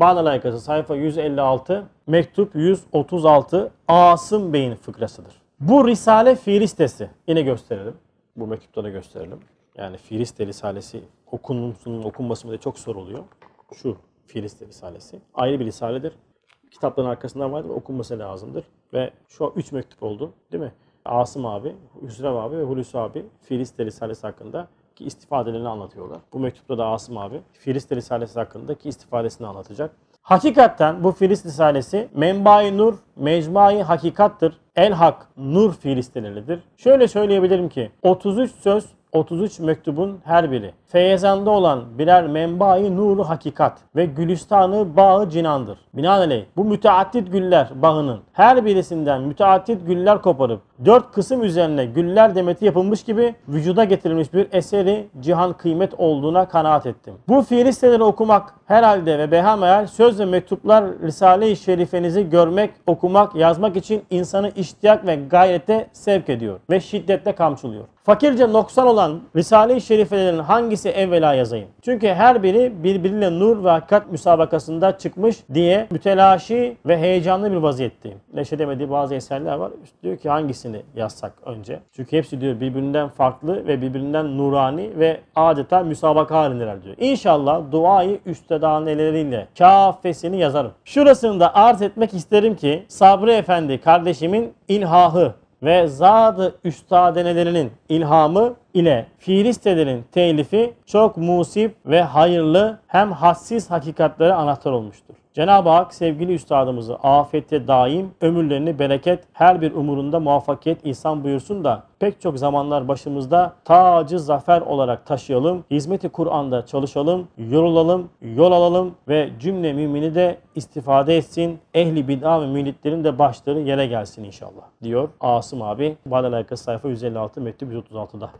Bağla layıkası sayfa 156, mektup 136 Asım Bey'in fıkrasıdır. Bu Risale fiilistesi. Yine gösterelim. Bu mektupta da gösterelim. Yani Fiiliste Risalesi okunmasının okunması bile çok soruluyor. Şu Fiiliste Risalesi. Ayrı bir risaledir. Kitapların arkasından vardır ve okunması lazımdır. Ve şu üç mektup oldu değil mi? Asım abi, Hüsrev abi ve Hulusi abi Fiiliste Risalesi hakkında ki istifadelerini anlatıyorlar. Bu mektupta da Asım abi Fiiliste Risalesi hakkındaki istifadesini anlatacak. Hakikatten bu Filist Risalesi Menba-i Nur, Mecmai Hakikattır. El Hak, Nur Filistinelidir. Şöyle söyleyebilirim ki 33 söz 33 mektubun her biri. Feyezanda olan birer menbai nuru hakikat ve gülistanı bağı cinandır. Binaenaleyh bu müteaddit güller bağının her birisinden müteaddit güller koparıp dört kısım üzerine güller demeti yapılmış gibi vücuda getirilmiş bir eseri cihan kıymet olduğuna kanaat ettim. Bu fiilisteleri okumak herhalde ve behameyal söz ve mektuplar Risale-i Şerifenizi görmek, okumak, yazmak için insanı iştiyak ve gayrete sevk ediyor ve şiddetle kamçılıyor. Fakirce noksan olan Risale-i Şerifelerin hangisi evvela yazayım? Çünkü her biri birbiriyle nur ve hakikat müsabakasında çıkmış diye mütelaşi ve heyecanlı bir vaziyetteyim. Neşedemediği bazı eserler var. Diyor ki hangisini yazsak önce? Çünkü hepsi diyor birbirinden farklı ve birbirinden nurani ve adeta müsabaka halindeler diyor. İnşallah duayı üstedaneleriyle kafesini yazarım. Şurasını da arz etmek isterim ki Sabri Efendi kardeşimin ilhahı ve zat-ı üstadenelerinin ilhamı ile fiilistelerin telifi çok musib ve hayırlı hem hassiz hakikatlere anahtar olmuştur. Cenab-ı Hak sevgili üstadımızı afette daim, ömürlerini bereket, her bir umurunda muvaffakiyet ihsan buyursun da pek çok zamanlar başımızda tacı zafer olarak taşıyalım, hizmeti Kur'an'da çalışalım, yorulalım, yol alalım ve cümle mümini de istifade etsin, ehli bid'a ve milletlerin de başları yere gelsin inşallah diyor Asım abi. Badal Aykası sayfa 156 mektup 136'da.